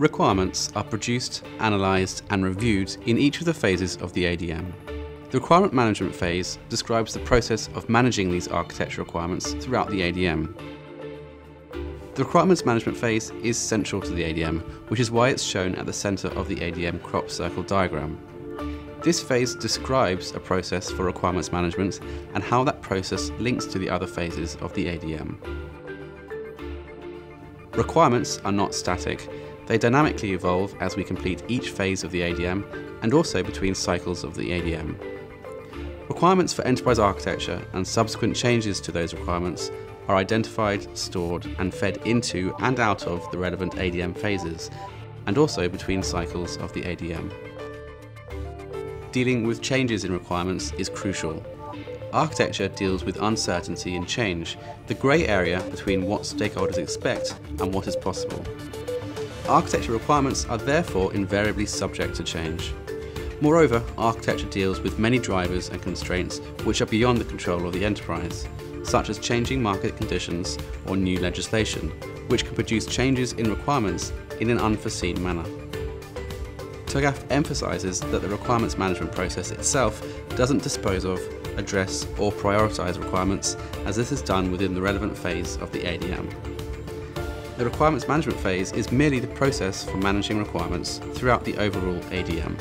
Requirements are produced, analysed and reviewed in each of the phases of the ADM. The requirement management phase describes the process of managing these architecture requirements throughout the ADM. The requirements management phase is central to the ADM, which is why it's shown at the centre of the ADM crop circle diagram. This phase describes a process for requirements management and how that process links to the other phases of the ADM. Requirements are not static. They dynamically evolve as we complete each phase of the ADM and also between cycles of the ADM. Requirements for enterprise architecture and subsequent changes to those requirements are identified, stored and fed into and out of the relevant ADM phases, and also between cycles of the ADM. Dealing with changes in requirements is crucial. Architecture deals with uncertainty and change, the grey area between what stakeholders expect and what is possible. Architecture requirements are therefore invariably subject to change. Moreover, architecture deals with many drivers and constraints which are beyond the control of the enterprise, such as changing market conditions or new legislation, which can produce changes in requirements in an unforeseen manner. TOGAF emphasises that the requirements management process itself doesn't dispose of, address or prioritise requirements as this is done within the relevant phase of the ADM. The requirements management phase is merely the process for managing requirements throughout the overall ADM.